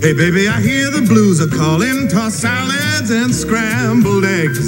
Hey, baby, I hear the blues are calling. Toss salads and scrambled eggs.